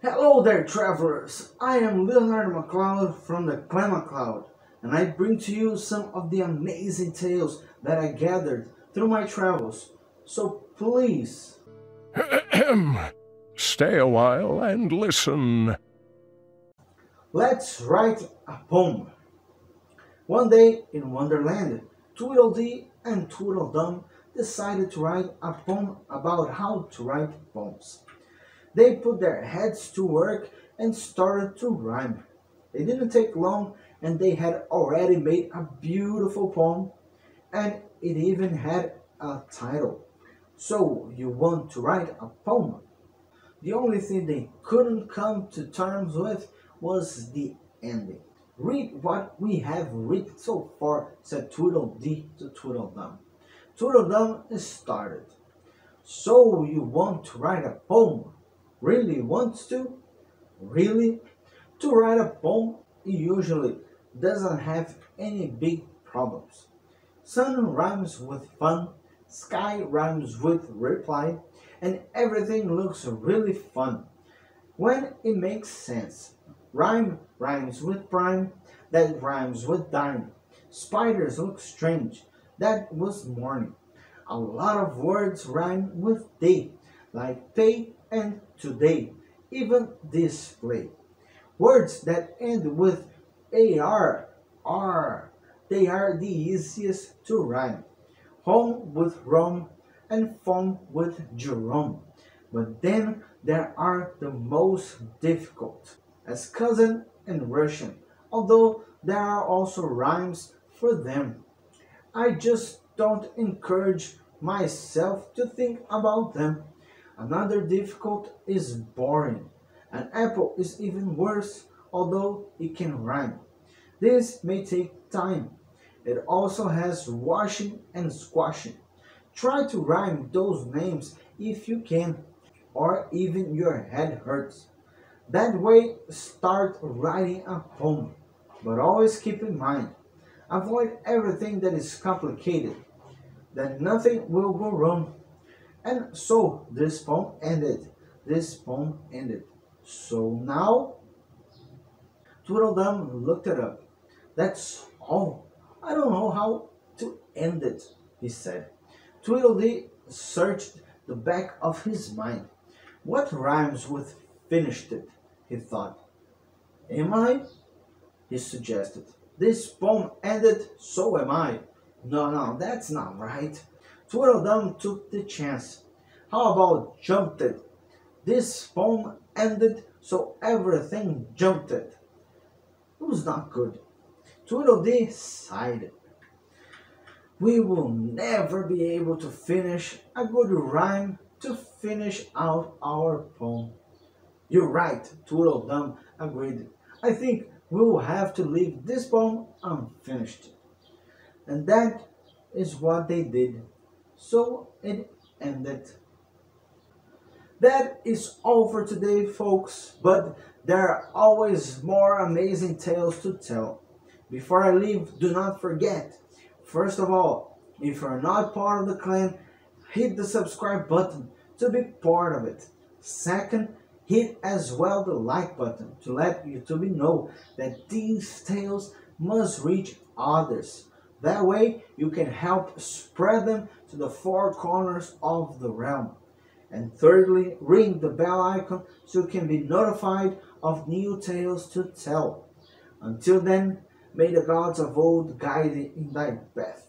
Hello there, travelers! I am Leonard MacLeod from the Clan MacLeod, and I bring to you some of the amazing tales that I gathered through my travels. So please, Stay a while and listen. let's write a poem. One day in Wonderland, Tweedledee and Tweedledum decided to write a poem about how to write poems. They put their heads to work and started to rhyme. It didn't take long and they had already made a beautiful poem and it even had a title. So you want to write a poem? The only thing they couldn't come to terms with was the ending. Read what we have written so far, said Tweedledee to Tweedledum. Tweedledum started. So you want to write a poem? Really wants to? Really? To write a poem usually doesn't have any big problems. Sun rhymes with fun, sky rhymes with reply, and everything looks really fun when it makes sense. Rhyme rhymes with prime, that rhymes with dime. Spiders look strange, that was morning. A lot of words rhyme with day, like pay and today, even display. Words that end with AR, R, they are the easiest to rhyme. Home with Rome and phone with Jerome. But then there are the most difficult, as cousin and Russian, although there are also rhymes for them. I just don't encourage myself to think about them. Another difficult is boring. An apple is even worse, although it can rhyme. This may take time. It also has washing and squashing. Try to rhyme those names if you can, or even your head hurts. That way, start writing a poem. But always keep in mind, avoid everything that is complicated, that nothing will go wrong. And so this poem ended. This poem ended. So now, Tweedledum looked it up. That's all. I don't know how to end it, he said. Tweedledee searched the back of his mind. What rhymes with finished it, he thought. Am I? he suggested. This poem ended, so am I. No, no, that's not right. Tweedledum took the chance. How about jumped it? This poem ended, so everything jumped it. It was not good. Tweedledee sighed. We will never be able to finish a good rhyme to finish out our poem. You're right, Tweedledum agreed. I think we will have to leave this poem unfinished. And that is what they did. So it ended. That is all for today, folks, but there are always more amazing tales to tell. Before I leave, do not forget, first of all, if you're not part of the clan, hit the subscribe button to be part of it. Second, hit as well the like button to let YouTube know that these tales must reach others. That way, you can help spread them to the four corners of the realm. And thirdly, ring the bell icon so you can be notified of new tales to tell. Until then, may the gods of old guide in thy path.